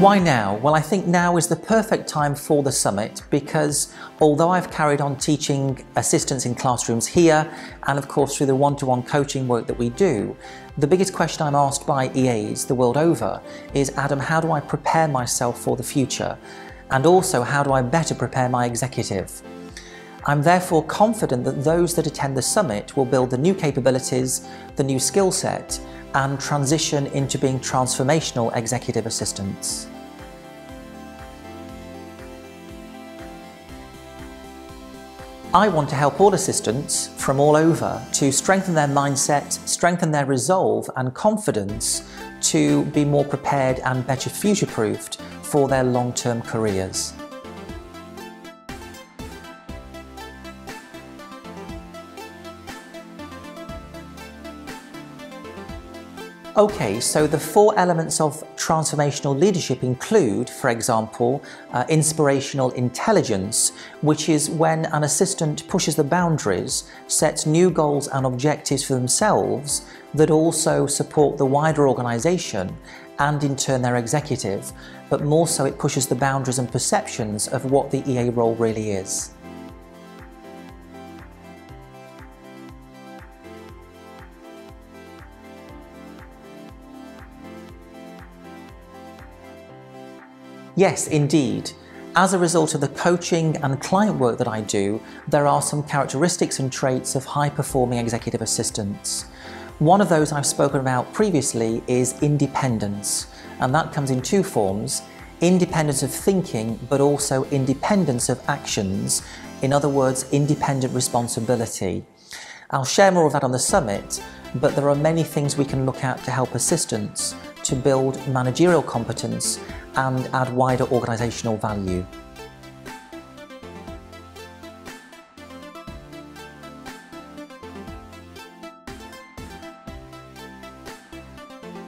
Why now? Well, I think now is the perfect time for the summit because although I've carried on teaching assistants in classrooms here and of course through the one-to-one coaching work that we do, the biggest question I'm asked by EAs the world over is, Adam, how do I prepare myself for the future? And also, how do I better prepare my executive? I'm therefore confident that those that attend the summit will build the new capabilities, the new skill set, and transition into being transformational executive assistants. I want to help all assistants from all over to strengthen their mindset, strengthen their resolve and confidence to be more prepared and better future-proofed for their long-term careers. Okay, so the four elements of transformational leadership include, for example, uh, inspirational intelligence, which is when an assistant pushes the boundaries, sets new goals and objectives for themselves that also support the wider organisation and in turn their executive, but more so it pushes the boundaries and perceptions of what the EA role really is. Yes, indeed. As a result of the coaching and client work that I do, there are some characteristics and traits of high-performing executive assistants. One of those I've spoken about previously is independence, and that comes in two forms, independence of thinking, but also independence of actions, in other words, independent responsibility. I'll share more of that on the summit, but there are many things we can look at to help assistants to build managerial competence and add wider organisational value.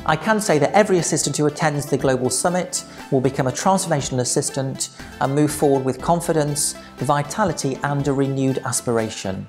I can say that every assistant who attends the Global Summit will become a transformational assistant and move forward with confidence, vitality and a renewed aspiration.